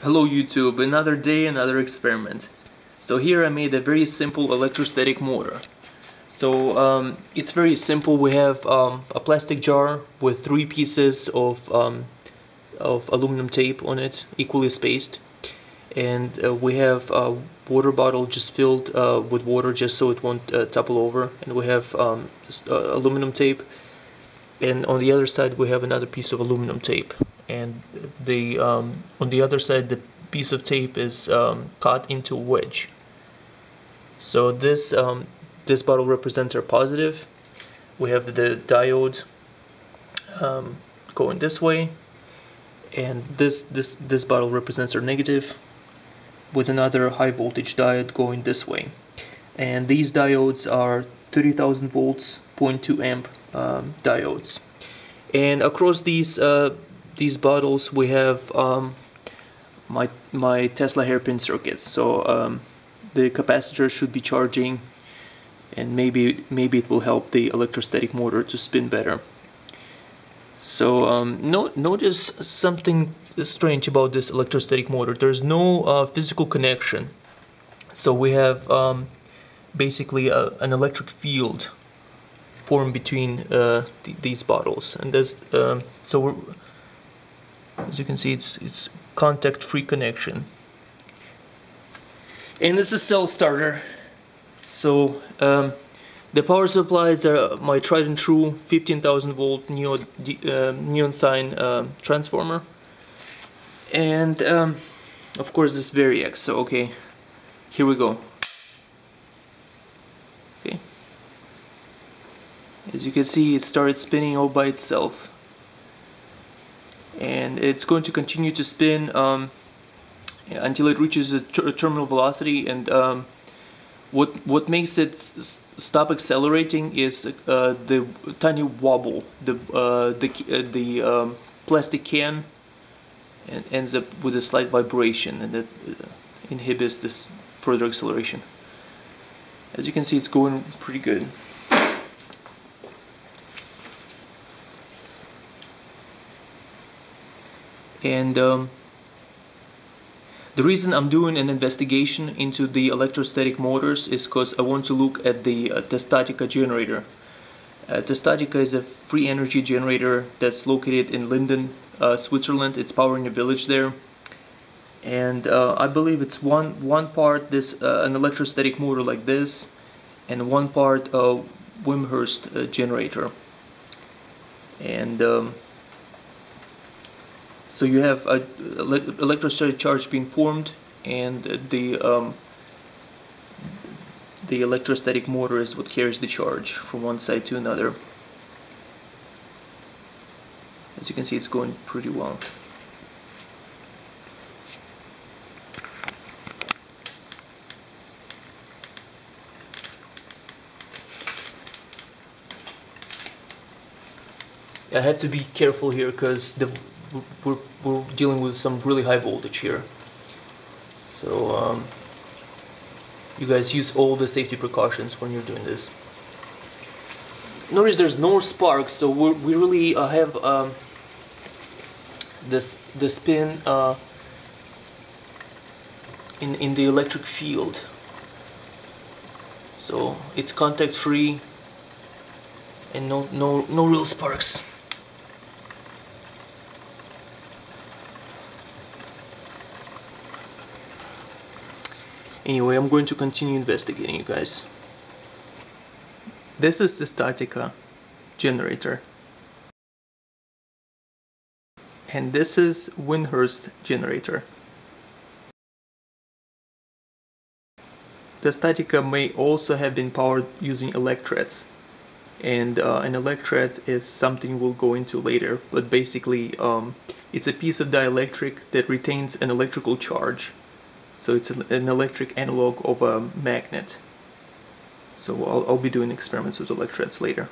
Hello YouTube, another day, another experiment. So here I made a very simple electrostatic motor. So um, it's very simple. We have um, a plastic jar with three pieces of, um, of aluminum tape on it, equally spaced. And uh, we have a water bottle just filled uh, with water just so it won't uh, topple over. And we have um, uh, aluminum tape. And on the other side we have another piece of aluminum tape and the um, on the other side the piece of tape is um, cut into a wedge. So this um, this bottle represents our positive. We have the diode um, going this way. And this this this bottle represents our negative with another high voltage diode going this way. And these diodes are 30,000 volts 0.2 amp um, diodes. And across these uh, these bottles we have um, my my Tesla hairpin circuits. So um, the capacitor should be charging and maybe maybe it will help the electrostatic motor to spin better. So um, no, notice something strange about this electrostatic motor. There's no uh, physical connection. So we have um, basically a, an electric field formed between uh, th these bottles. And there's um, so as you can see it's it's contact free connection. And this is cell starter. So um, the power supplies are my tried and true 15,000 volt neon, uh, neon sign uh, transformer. And um, of course this Variac so okay here we go. Okay. As you can see it started spinning all by itself and it's going to continue to spin um, until it reaches a ter terminal velocity. And um, what what makes it stop accelerating is uh, the tiny wobble. The uh, the uh, the um, plastic can and ends up with a slight vibration and that uh, inhibits this further acceleration. As you can see it's going pretty good and um, the reason I'm doing an investigation into the electrostatic motors is because I want to look at the uh, Testatika generator. Uh, Testatika is a free energy generator that's located in Linden, uh, Switzerland. It's powering a village there. And uh, I believe it's one, one part this uh, an electrostatic motor like this and one part a Wimshurst uh, generator. And um, so you have a electrostatic charge being formed and the um, the electrostatic motor is what carries the charge from one side to another. As you can see it's going pretty well. I had to be careful here because the we're, we're dealing with some really high voltage here. So um, you guys use all the safety precautions when you're doing this. Notice there's no sparks, so we really uh, have um, this the spin uh, in in the electric field. So it's contact free and no no no real sparks. Anyway, I'm going to continue investigating you guys. This is Testatika generator. And this is Wimshurst generator. Testatika may also have been powered using electrets and uh, an electret is something we'll go into later but basically um, it's a piece of dielectric that retains an electrical charge so it's an electric analog of a magnet. So I'll, I'll be doing experiments with electrodes later.